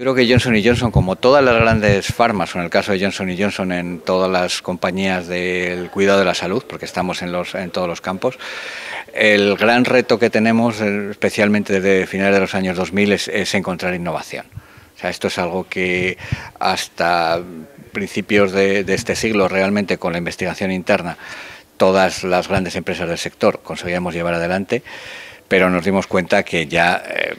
Creo que Johnson Johnson, como todas las grandes farmas, o en el caso de Johnson Johnson, en todas las compañías del cuidado de la salud, porque estamos en, los, en todos los campos, el gran reto que tenemos, especialmente desde finales de los años 2000, es, encontrar innovación. O sea, esto es algo que hasta principios de, este siglo, realmente con la investigación interna, todas las grandes empresas del sector conseguíamos llevar adelante, pero nos dimos cuenta que ya eh,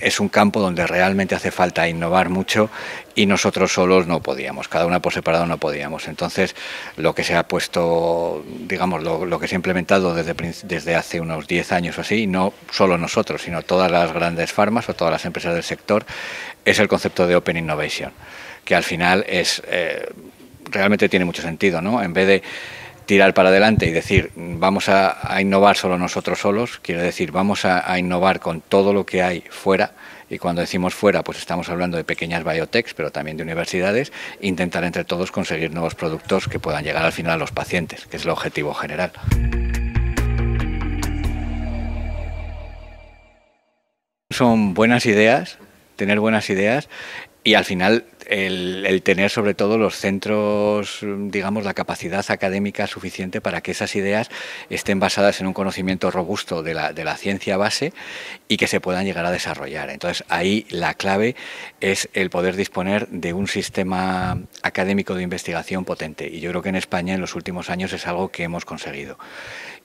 es un campo donde realmente hace falta innovar mucho y nosotros solos no podíamos, cada una por separado no podíamos. Entonces, lo que se ha puesto, digamos, lo, que se ha implementado desde, desde hace unos 10 años o así, no solo nosotros, sino todas las grandes farmas o todas las empresas del sector, es el concepto de Open Innovation, que al final es, eh, realmente tiene mucho sentido, ¿no? En vez de tirar para adelante y decir vamos a, innovar solo nosotros solos, quiero decir vamos a, innovar con todo lo que hay fuera y cuando decimos fuera pues estamos hablando de pequeñas biotechs pero también de universidades, intentar entre todos conseguir nuevos productos que puedan llegar al final a los pacientes, que es el objetivo general. Son buenas ideas, tener buenas ideas y al final el, tener sobre todo los centros, digamos, la capacidad académica suficiente para que esas ideas estén basadas en un conocimiento robusto de la, de la ciencia base y que se puedan llegar a desarrollar. Entonces ahí la clave es el poder disponer de un sistema académico de investigación potente y yo creo que en España en los últimos años es algo que hemos conseguido.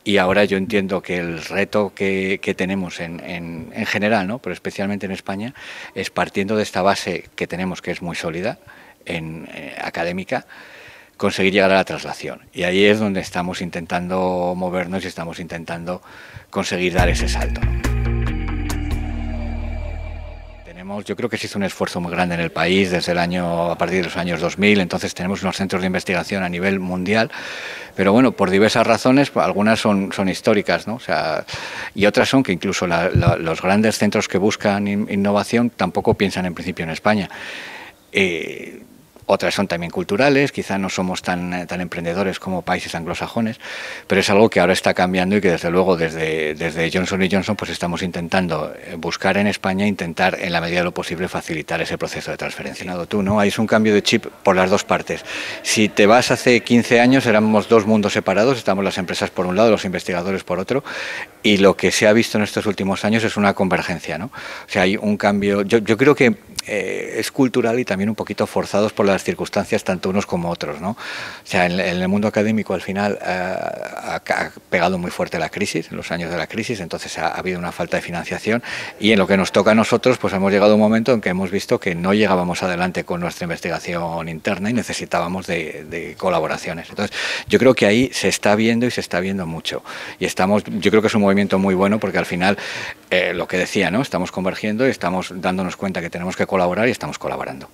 Y ahora yo entiendo que el reto que, tenemos en, en, general, ¿no? pero especialmente en España, es partiendo de esta base que tenemos, que es muy sólida, en, eh, académica, conseguir llegar a la traslación. Y ahí es donde estamos intentando movernos y estamos intentando conseguir dar ese salto yo creo que se hizo un esfuerzo muy grande en el país desde el año, a partir de los años 2000, entonces tenemos unos centros de investigación a nivel mundial, pero bueno, por diversas razones, algunas son, son históricas, ¿no? O sea, y otras son que incluso los grandes centros que buscan innovación tampoco piensan en principio en España. Eh, otras son también culturales, quizá no somos tan, eh, tan emprendedores como países anglosajones, pero es algo que ahora está cambiando y que desde luego desde, desde Johnson Johnson pues estamos intentando eh, buscar en España, intentar en la medida de lo posible facilitar ese proceso de transferencia. Tú, ¿no? Hay un cambio de chip por las dos partes. Si te vas hace 15 años éramos dos mundos separados, estamos las empresas por un lado, los investigadores por otro, y lo que se ha visto en estos últimos años es una convergencia. ¿no? O sea, hay un cambio, yo, yo creo que eh, es cultural y también un poquito forzados por las circunstancias tanto unos como otros. ¿no? O sea, en, el mundo académico al final eh, ha, pegado muy fuerte la crisis, en los años de la crisis, entonces ha, habido una falta de financiación y en lo que nos toca a nosotros pues hemos llegado a un momento en que hemos visto que no llegábamos adelante con nuestra investigación interna y necesitábamos de, colaboraciones. Entonces yo creo que ahí se está viendo y se está viendo mucho y estamos, yo creo que es un movimiento muy bueno porque al final eh, lo que decía, ¿no? estamos convergiendo y estamos dándonos cuenta que tenemos que colaborar y estamos colaborando.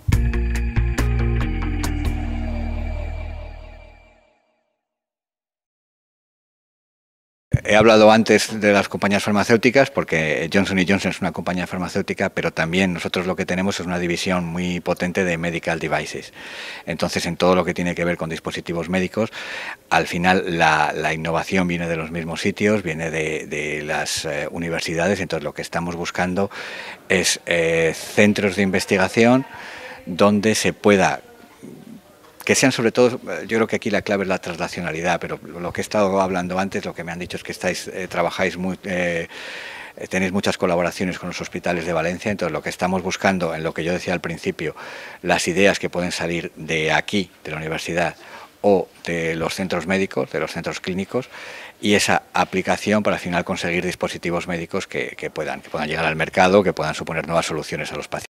He hablado antes de las compañías farmacéuticas porque Johnson Johnson es una compañía farmacéutica, pero también nosotros lo que tenemos es una división muy potente de medical devices. Entonces, en todo lo que tiene que ver con dispositivos médicos, al final la, innovación viene de los mismos sitios, viene de, las eh, universidades. Entonces, lo que estamos buscando es eh, centros de investigación donde se pueda que sean sobre todo, yo creo que aquí la clave es la traslacionalidad, pero lo que he estado hablando antes, lo que me han dicho es que estáis, eh, trabajáis. Eh, tenéis muchas colaboraciones con los hospitales de Valencia, entonces lo que estamos buscando, en lo que yo decía al principio, las ideas que pueden salir de aquí, de la universidad, o de los centros médicos, de los centros clínicos, y esa aplicación para al final conseguir dispositivos médicos que, puedan, que puedan llegar al mercado, que puedan suponer nuevas soluciones a los pacientes.